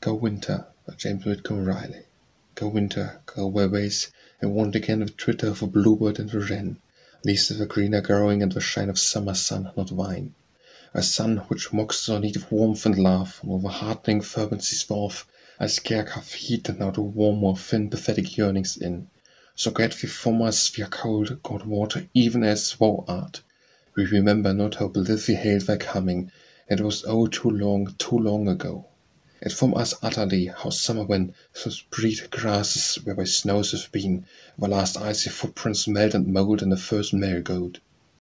Go winter, by James Whitcomb Riley. Go winter, go where ways, and won't again the twitter of a bluebird and a wren, Leaves of the green are growing and the shine of summer sun, not wine. A sun which mocks our need of warmth and love, and over heartening fervencies forth, I scarce have heat now to warm our thin pathetic yearnings in. So get thee from us, we are cold, cold water, even as thou art. We remember not how blithe we hailed thy coming, it was oh too long, too long ago. From us utterly, how summer went through spread grasses where by snows have been, Where last icy footprints melt and mould in the first marigold.